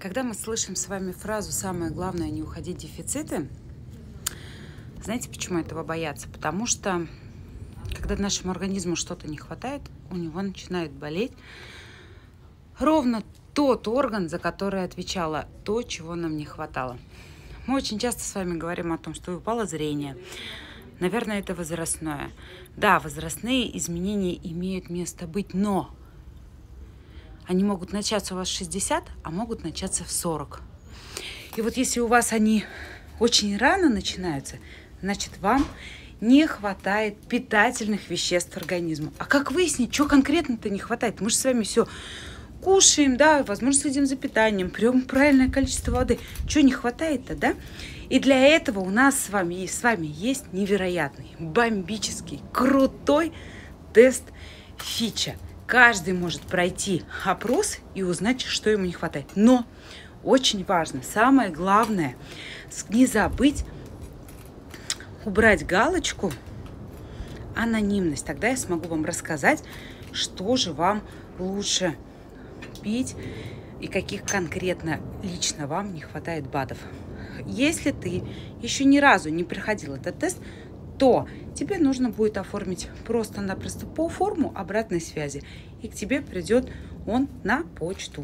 Когда мы слышим с вами фразу «самое главное не уходить в дефициты», знаете, почему этого бояться? Потому что, когда нашему организму что-то не хватает, у него начинает болеть ровно тот орган, за который отвечала то, чего нам не хватало. Мы очень часто с вами говорим о том, что упало зрение. Наверное, это возрастное. Да, возрастные изменения имеют место быть, но они могут начаться у вас в 60, а могут начаться в 40. И вот если у вас они очень рано начинаются, значит вам не хватает питательных веществ организму. А как выяснить, что конкретно-то не хватает? Мы же с вами все кушаем, да, возможно, следим за питанием, пьем правильное количество воды. Что не хватает-то, да? И для этого у нас с вами, с вами есть невероятный, бомбический, крутой тест фича – Каждый может пройти опрос и узнать, что ему не хватает. Но очень важно, самое главное, не забыть убрать галочку анонимность. Тогда я смогу вам рассказать, что же вам лучше пить и каких конкретно лично вам не хватает БАДов. Если ты еще ни разу не проходил этот тест, то тебе нужно будет оформить просто-напросто по форму обратной связи. И к тебе придет он на почту.